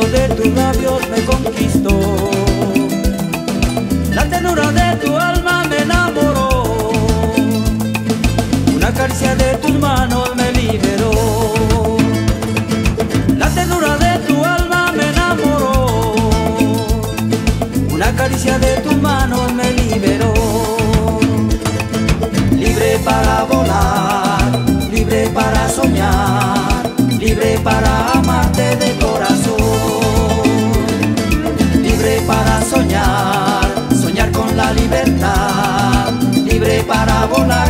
de tus labios me conquistó. La ternura de tu alma me enamoró. Una caricia de tus manos me liberó. La ternura de tu alma me enamoró. Una caricia de tus manos me liberó. Libre para volar, para volar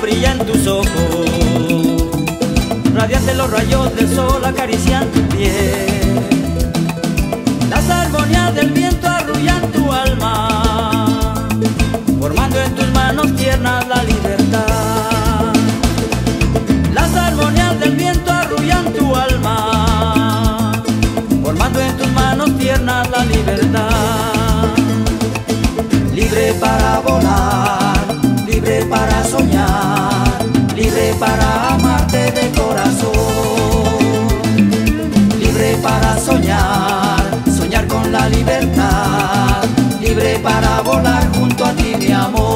brilla en tus ojos, radiante los rayos del sol acarician tu piel. Las armonías del viento arrullan tu alma, formando en tus manos tiernas la libertad. Las armonías del viento arrullan tu alma, formando en tus manos tiernas la libertad libre para volar, para volar junto a ti, mi amor.